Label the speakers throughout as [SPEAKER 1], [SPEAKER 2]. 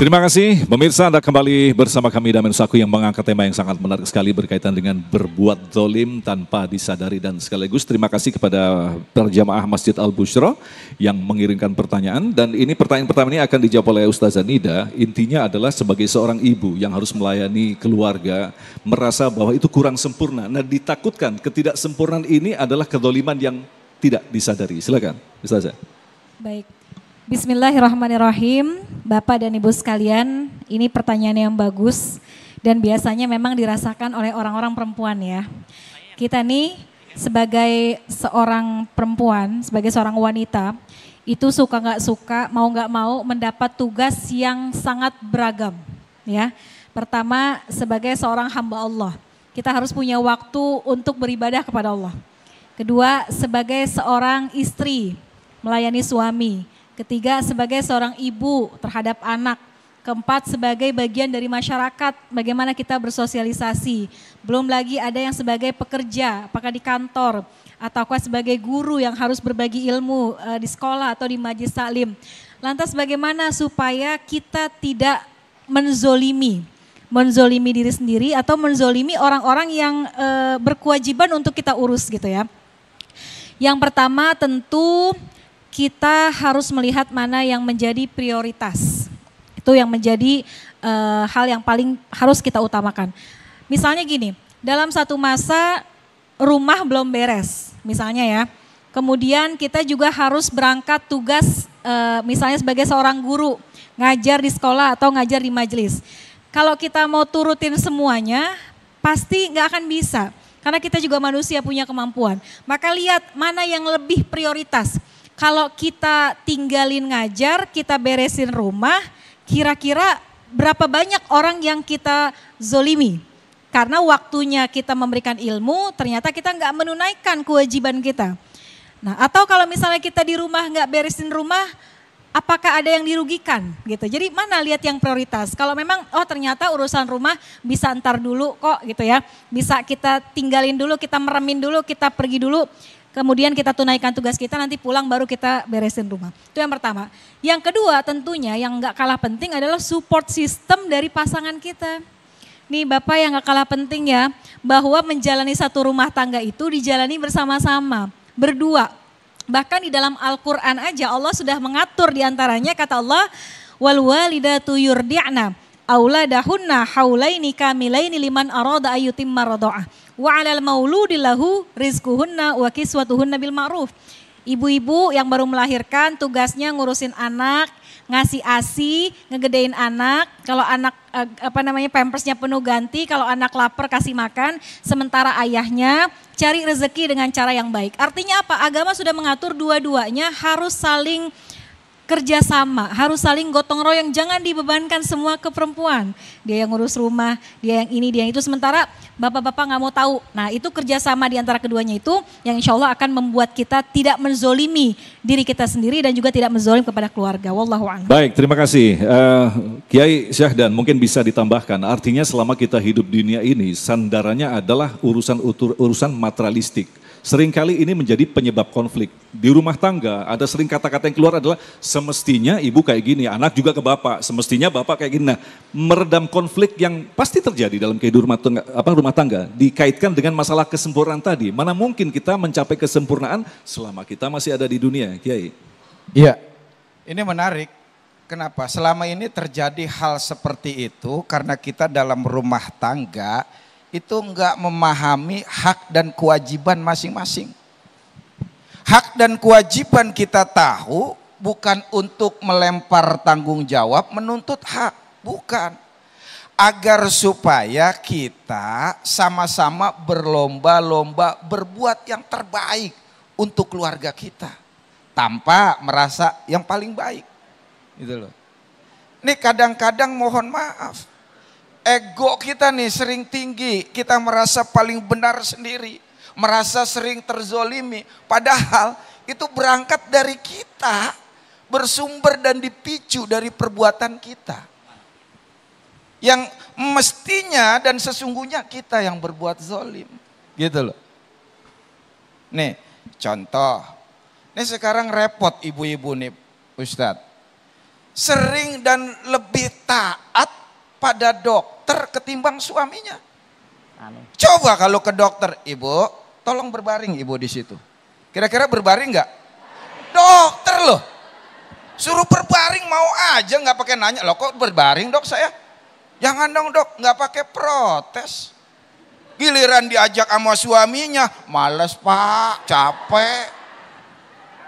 [SPEAKER 1] Terima kasih pemirsa Anda kembali bersama kami Damen Saku yang mengangkat tema yang sangat menarik sekali berkaitan dengan berbuat zolim tanpa disadari dan sekaligus terima kasih kepada perjamaah Masjid Al Bushro yang mengirimkan pertanyaan dan ini pertanyaan pertama ini akan dijawab oleh Ustazah Nida. Intinya adalah sebagai seorang ibu yang harus melayani keluarga merasa bahwa itu kurang sempurna. Nah ditakutkan ketidaksempurnaan ini adalah kedoliman yang tidak disadari. Silakan Ustazah.
[SPEAKER 2] Baik, Bismillahirrahmanirrahim, Bapak dan Ibu sekalian, ini pertanyaan yang bagus dan biasanya memang dirasakan oleh orang-orang perempuan ya. Kita nih sebagai seorang perempuan, sebagai seorang wanita, itu suka nggak suka, mau nggak mau mendapat tugas yang sangat beragam ya. Pertama sebagai seorang hamba Allah, kita harus punya waktu untuk beribadah kepada Allah. Kedua sebagai seorang istri, melayani suami Ketiga, sebagai seorang ibu terhadap anak. Keempat, sebagai bagian dari masyarakat, bagaimana kita bersosialisasi. Belum lagi ada yang sebagai pekerja, apakah di kantor, ataukah sebagai guru yang harus berbagi ilmu uh, di sekolah atau di majlis salim. Lantas bagaimana supaya kita tidak menzolimi, menzolimi diri sendiri atau menzolimi orang-orang yang uh, berkewajiban untuk kita urus gitu ya. Yang pertama tentu kita harus melihat mana yang menjadi prioritas. Itu yang menjadi uh, hal yang paling harus kita utamakan. Misalnya gini, dalam satu masa rumah belum beres, misalnya ya. Kemudian kita juga harus berangkat tugas uh, misalnya sebagai seorang guru, ngajar di sekolah atau ngajar di majelis. Kalau kita mau turutin semuanya, pasti nggak akan bisa. Karena kita juga manusia punya kemampuan. Maka lihat mana yang lebih prioritas kalau kita tinggalin ngajar, kita beresin rumah, kira-kira berapa banyak orang yang kita zolimi? Karena waktunya kita memberikan ilmu, ternyata kita nggak menunaikan kewajiban kita. Nah, atau kalau misalnya kita di rumah nggak beresin rumah, apakah ada yang dirugikan gitu. Jadi mana lihat yang prioritas. Kalau memang oh ternyata urusan rumah bisa antar dulu kok gitu ya. Bisa kita tinggalin dulu, kita meremin dulu, kita pergi dulu kemudian kita tunaikan tugas kita, nanti pulang baru kita beresin rumah. Itu yang pertama. Yang kedua tentunya yang nggak kalah penting adalah support system dari pasangan kita. Nih Bapak yang gak kalah penting ya, bahwa menjalani satu rumah tangga itu dijalani bersama-sama, berdua. Bahkan di dalam Al-Quran aja Allah sudah mengatur di antaranya kata Allah, wal walidatu yurdi'na auladahunna haulaini kamilaini liman arada ayyutimma radha'ah wa 'alal mauludi lahu rizquhunna wa kiswatuhunna bil ma'ruf. Ibu-ibu yang baru melahirkan tugasnya ngurusin anak, ngasih ASI, ngegedein anak. Kalau anak eh, apa namanya pampersnya penuh ganti, kalau anak lapar kasih makan, sementara ayahnya cari rezeki dengan cara yang baik. Artinya apa? Agama sudah mengatur dua-duanya harus saling kerjasama, harus saling gotong royong, jangan dibebankan semua ke perempuan. Dia yang ngurus rumah, dia yang ini, dia yang itu. Sementara bapak-bapak nggak mau tahu. Nah itu kerjasama di antara keduanya itu yang insya Allah akan membuat kita tidak menzolimi diri kita sendiri dan juga tidak menzolim kepada keluarga. Wallahu.
[SPEAKER 1] Baik, terima kasih. Uh, Kiai Syahdan mungkin bisa ditambahkan. Artinya selama kita hidup di dunia ini, sandarannya adalah urusan urusan materialistik sering kali ini menjadi penyebab konflik. Di rumah tangga ada sering kata-kata yang keluar adalah semestinya ibu kayak gini, anak juga ke bapak, semestinya bapak kayak gini. Nah, meredam konflik yang pasti terjadi dalam kehidupan rumah tangga, apa, rumah tangga dikaitkan dengan masalah kesempurnaan tadi. Mana mungkin kita mencapai kesempurnaan selama kita masih ada di dunia, Kiai?
[SPEAKER 3] Iya, ini menarik. Kenapa? Selama ini terjadi hal seperti itu karena kita dalam rumah tangga itu enggak memahami hak dan kewajiban masing-masing. Hak dan kewajiban kita tahu bukan untuk melempar tanggung jawab menuntut hak, bukan. Agar supaya kita sama-sama berlomba-lomba berbuat yang terbaik untuk keluarga kita. Tanpa merasa yang paling baik. Gitu loh. Ini kadang-kadang mohon maaf ego kita nih sering tinggi, kita merasa paling benar sendiri, merasa sering terzolimi. Padahal itu berangkat dari kita, bersumber dan dipicu dari perbuatan kita. Yang mestinya dan sesungguhnya kita yang berbuat zolim. Gitu loh. Nih contoh. Nih sekarang repot ibu-ibu nih Ustadz. sering dan lebih taat pada dokter ketimbang suaminya. Coba kalau ke dokter, ibu, tolong berbaring ibu di situ. Kira-kira berbaring nggak? Dokter loh, suruh berbaring mau aja nggak pakai nanya. Loh kok berbaring dok saya? Jangan dong dok, nggak pakai protes. Giliran diajak sama suaminya, males pak, capek.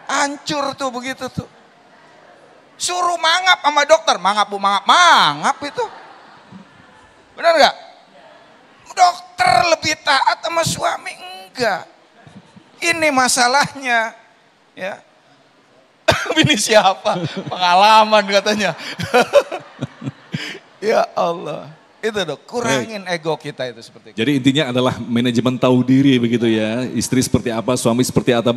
[SPEAKER 3] Hancur tuh begitu tuh. Suruh mangap sama dokter, mangap bu mangap, mangap itu. Benar nggak? Dokter lebih taat sama suami enggak. Ini masalahnya. Ya. Ini siapa? Pengalaman katanya. ya Allah. Itu dok, kurangin Baik. ego kita itu seperti itu.
[SPEAKER 1] Jadi intinya adalah manajemen tahu diri begitu ya. Istri seperti apa, suami seperti apa.